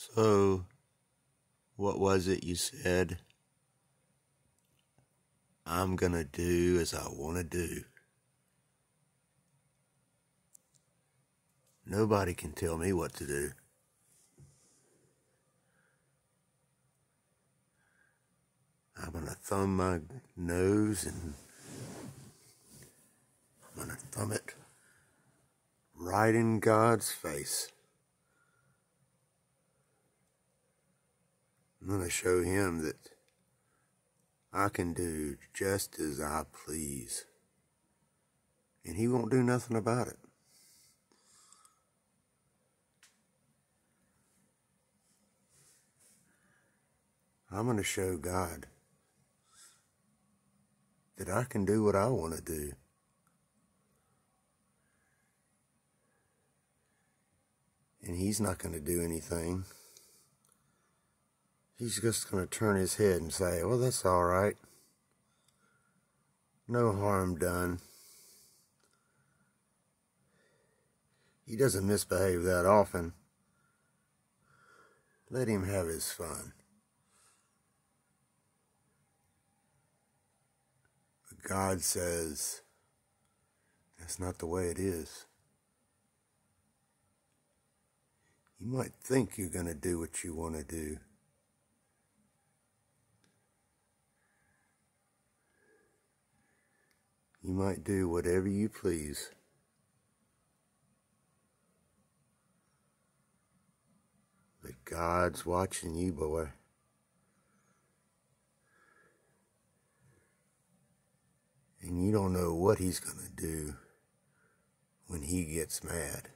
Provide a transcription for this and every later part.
So, what was it you said? I'm gonna do as I wanna do. Nobody can tell me what to do. I'm gonna thumb my nose and I'm gonna thumb it right in God's face. I'm going to show him that I can do just as I please. And he won't do nothing about it. I'm going to show God that I can do what I want to do. And he's not going to do anything he's just going to turn his head and say, well, that's all right. No harm done. He doesn't misbehave that often. Let him have his fun. But God says, that's not the way it is. You might think you're going to do what you want to do. You might do whatever you please. But God's watching you, boy. And you don't know what he's going to do when he gets mad.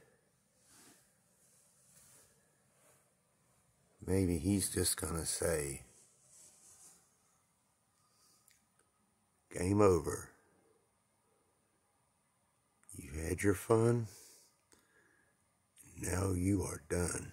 Maybe he's just going to say, Game over had your fun. Now you are done.